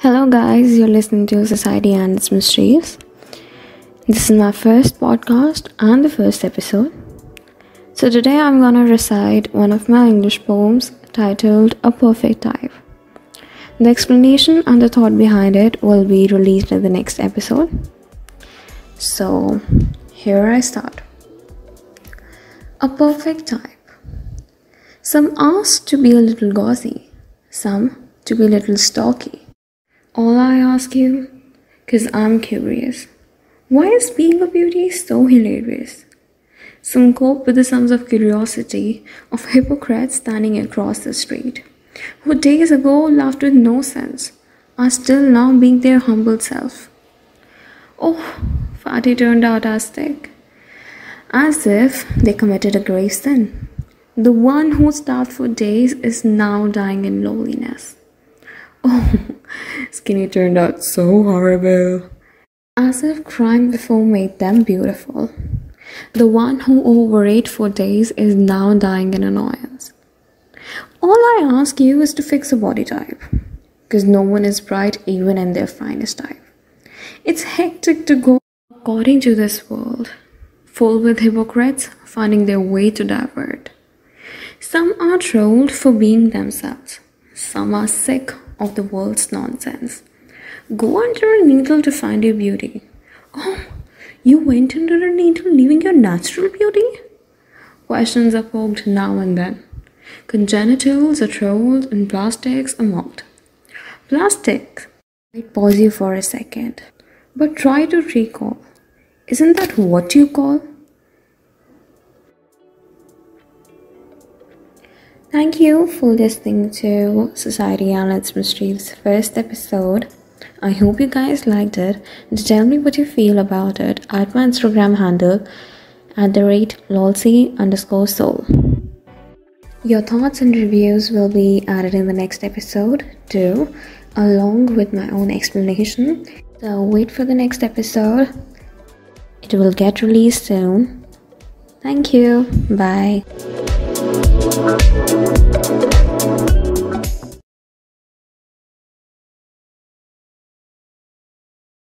Hello, guys, you're listening to Society and its Mischieves. This is my first podcast and the first episode. So, today I'm gonna recite one of my English poems titled A Perfect Type. The explanation and the thought behind it will be released in the next episode. So, here I start. A perfect type. Some ask to be a little gauzy, some to be a little stocky. All I ask you, cause I'm curious, why is being a beauty so hilarious? Some cope with the sums of curiosity of hypocrites standing across the street, who days ago laughed with no sense, are still now being their humble self. Oh, Fatty turned out as thick, as if they committed a grave sin. The one who starved for days is now dying in loneliness. Oh, Skinny turned out so horrible. As if crime before made them beautiful. The one who overate for days is now dying in annoyance. All I ask you is to fix a body type, because no one is bright even in their finest type. It's hectic to go according to this world, full with hypocrites finding their way to divert. Trolled for being themselves, some are sick of the world's nonsense. Go under a needle to find your beauty. Oh, you went under a needle leaving your natural beauty? Questions are poked now and then. Congenitals are trolled and plastics are mocked. Plastics might pause you for a second, but try to recall. Isn't that what you call? Thank you for listening to Society and its first episode. I hope you guys liked it. And tell me what you feel about it at my Instagram handle at the rate lolcy underscore soul. Your thoughts and reviews will be added in the next episode too, along with my own explanation. So wait for the next episode. It will get released soon. Thank you. Bye. Thank you.